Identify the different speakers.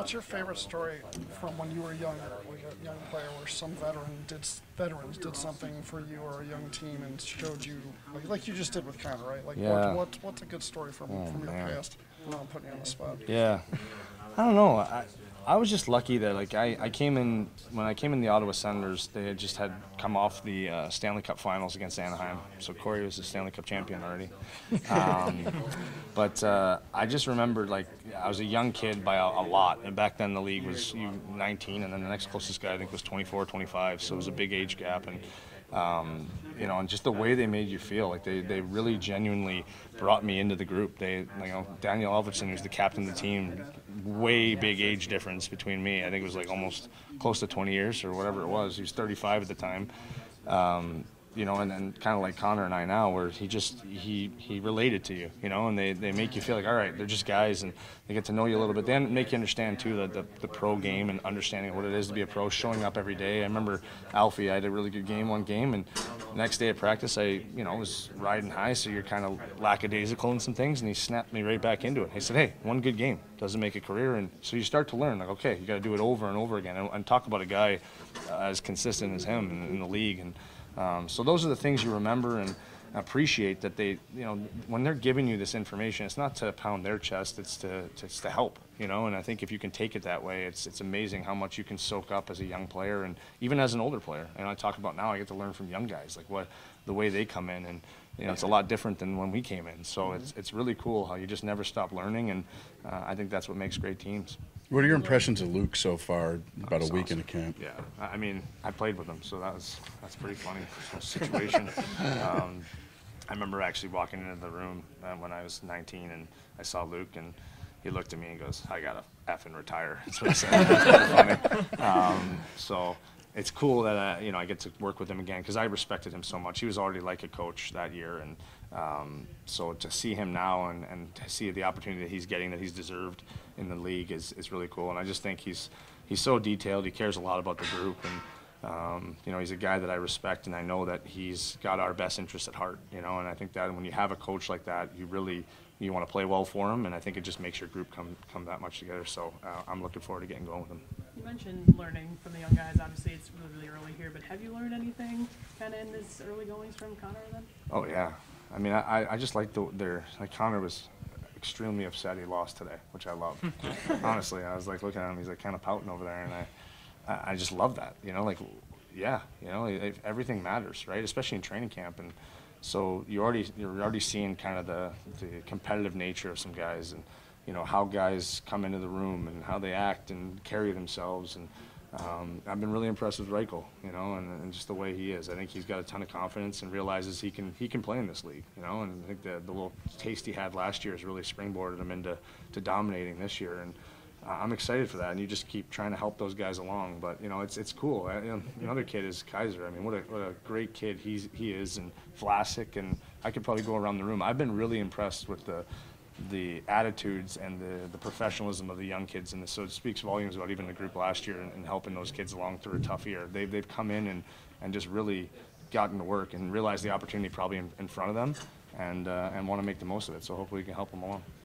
Speaker 1: what's your favorite story from when you were young, like a young player, where some veteran did veterans did something for you or a young team and showed you, like, like you just did with Connor, right? Like,
Speaker 2: Yeah.
Speaker 1: what, what what's a good story from from oh, your
Speaker 2: man.
Speaker 1: past? I'm putting you on the spot.
Speaker 2: Yeah, I don't know. I, I was just lucky that like I, I came in when I came in the Ottawa Senators, they had just had come off the uh, Stanley Cup Finals against Anaheim, so Corey was the Stanley Cup champion already. Um, but uh, I just remembered like I was a young kid by a, a lot, and back then the league was 19, and then the next closest guy I think was 24, 25, so it was a big age gap and. Um, you know, and just the way they made you feel, like they, they really genuinely brought me into the group. They, you know, Daniel Alfredsson, who's the captain of the team, way big age difference between me. I think it was like almost close to 20 years or whatever it was. He was 35 at the time. Um, you know, and then kind of like Connor and I now, where he just he he related to you, you know, and they, they make you feel like all right, they're just guys, and they get to know you a little bit. They make you understand too the, the the pro game and understanding what it is to be a pro, showing up every day. I remember Alfie, I had a really good game one game, and next day at practice, I you know was riding high, so you're kind of lackadaisical in some things, and he snapped me right back into it. He said, hey, one good game doesn't make a career, and so you start to learn like okay, you got to do it over and over again, and, and talk about a guy uh, as consistent as him in, in the league and. Um, so those are the things you remember and appreciate that they, you know, when they're giving you this information, it's not to pound their chest, it's to, to it's to help, you know. And I think if you can take it that way, it's it's amazing how much you can soak up as a young player and even as an older player. And I talk about now, I get to learn from young guys, like what the way they come in, and you know, it's a lot different than when we came in. So it's it's really cool how you just never stop learning, and uh, I think that's what makes great teams.
Speaker 3: What are your impressions of Luke so far? About a week
Speaker 2: awesome.
Speaker 3: into camp.
Speaker 2: Yeah, I I mean, I played with him, so that was that's pretty funny situation. um, I remember actually walking into the room uh, when I was 19, and I saw Luke, and he looked at me and goes, "I gotta effing retire." That's what he said. That's funny. Um, so it's cool that uh, you know I get to work with him again because I respected him so much. He was already like a coach that year, and um, so to see him now and, and to see the opportunity that he's getting that he's deserved in the league is, is really cool. And I just think he's he's so detailed. He cares a lot about the group, and um, you know he's a guy that I respect, and I know that he's got our best interest at heart. You know, and I think that when you have a coach like that, you really you want to play well for him, and I think it just makes your group come come that much together. So uh, I'm looking forward to getting going with him.
Speaker 4: You mentioned learning from the young guys. Obviously, it's really, really early here, but have you learned anything kind of in this early goings from Connor then?
Speaker 2: Oh yeah, I mean, I, I just like the their like Connor was extremely upset he lost today, which I love. Honestly, I was like looking at him, he's like kind of pouting over there, and I, I, I just love that. You know, like, yeah, you know, everything matters, right? Especially in training camp, and so you already you're already seeing kind of the the competitive nature of some guys, and you know how guys come into the room and how they act and carry themselves and. Um, I've been really impressed with Reichel, you know, and, and just the way he is. I think he's got a ton of confidence and realizes he can he can play in this league, you know. And I think the, the little taste he had last year has really springboarded him into to dominating this year. And uh, I'm excited for that. And you just keep trying to help those guys along. But you know, it's it's cool. Uh, you know, the other kid is Kaiser. I mean, what a what a great kid he's he is, and Vlasic, and I could probably go around the room. I've been really impressed with the the attitudes and the, the professionalism of the young kids and so it speaks volumes about even the group last year and, and helping those kids along through a tough year. They've, they've come in and, and just really gotten to work and realized the opportunity probably in, in front of them and, uh, and want to make the most of it. So hopefully we can help them along.